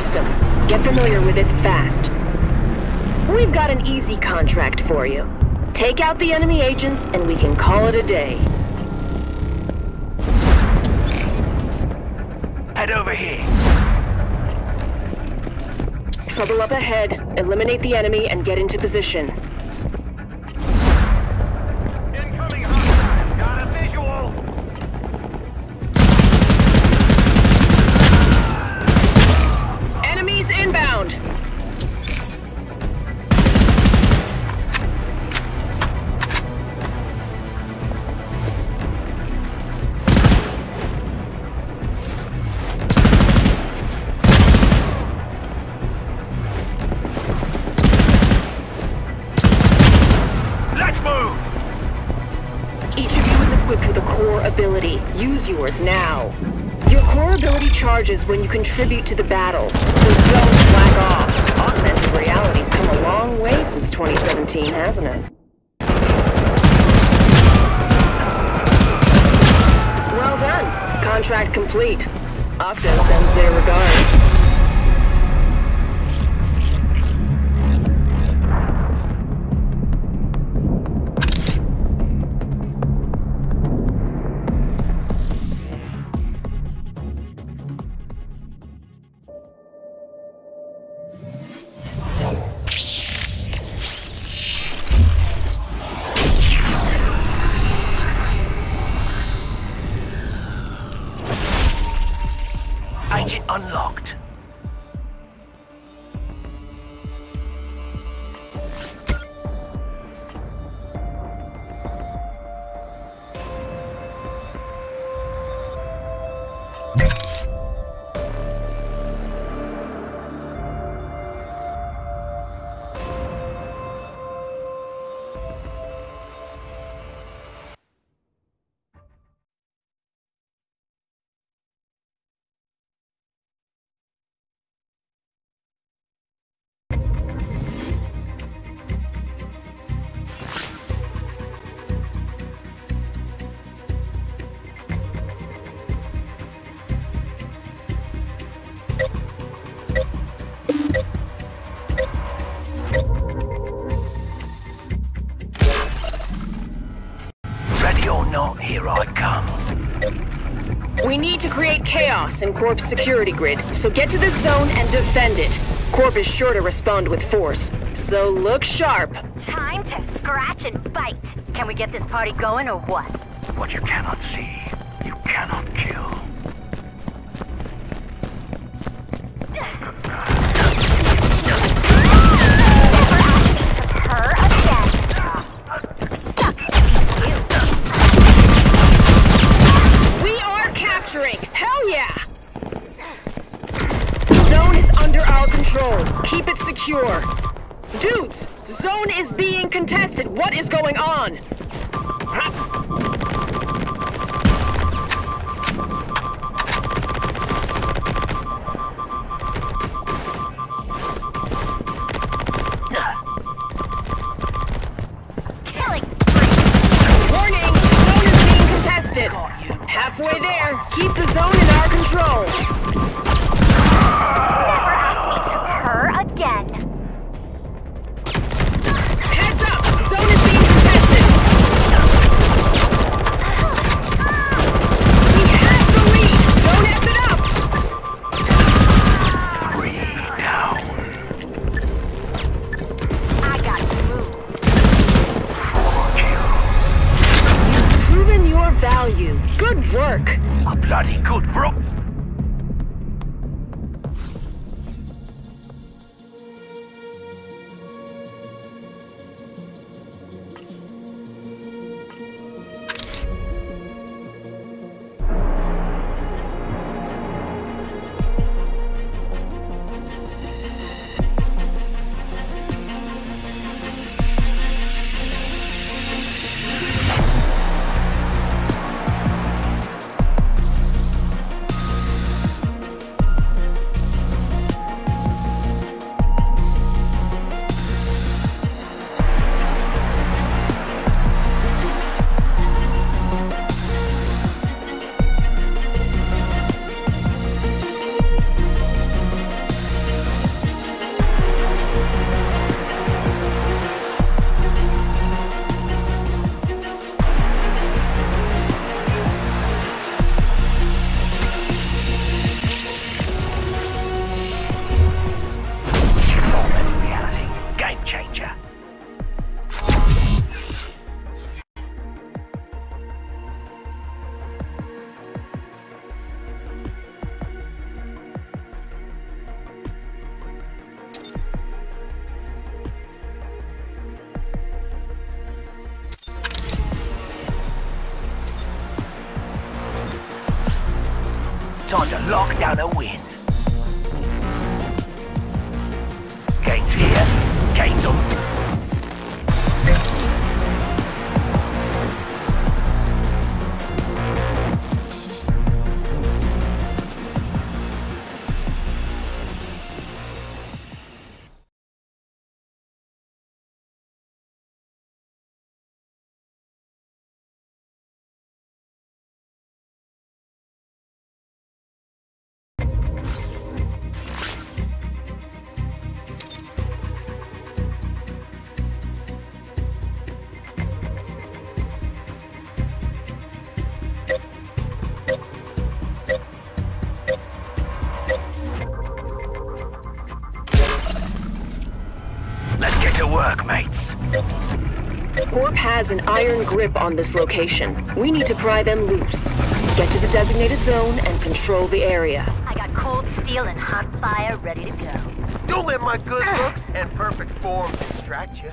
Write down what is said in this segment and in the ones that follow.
system. Get familiar with it fast. We've got an easy contract for you. Take out the enemy agents and we can call it a day. Head over here. Trouble up ahead. Eliminate the enemy and get into position. Your core ability charges when you contribute to the battle, so don't slack off. Augmented reality's come a long way since 2017, hasn't it? Well done. Contract complete. Octa sends their regards. Not, here I come. We need to create chaos in Corp's security grid, so get to the zone and defend it. Corp is sure to respond with force, so look sharp. Time to scratch and bite. Can we get this party going or what? What you cannot see, you cannot kill. Contested. What is going on? Time to lock down a win. Has an iron grip on this location. We need to pry them loose. Get to the designated zone and control the area. I got cold steel and hot fire ready to go. Don't let my good looks and perfect form distract you.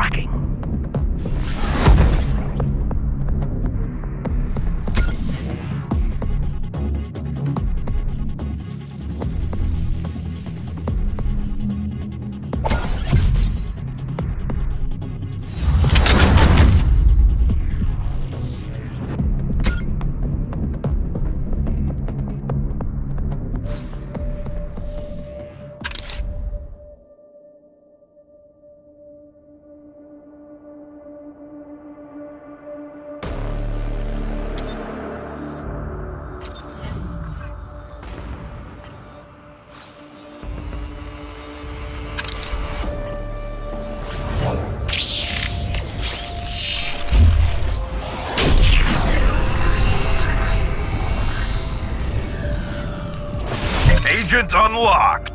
unlocked.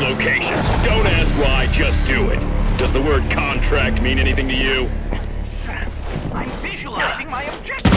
Location. Don't ask why, just do it. Does the word contract mean anything to you? I'm visualizing my objective.